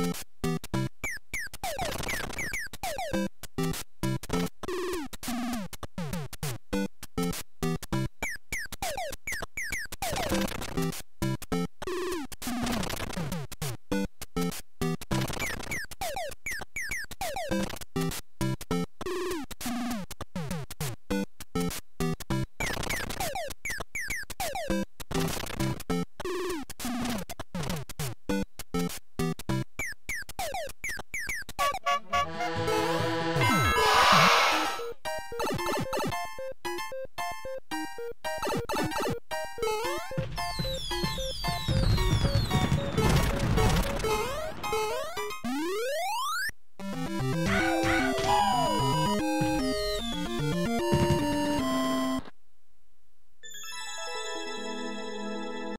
you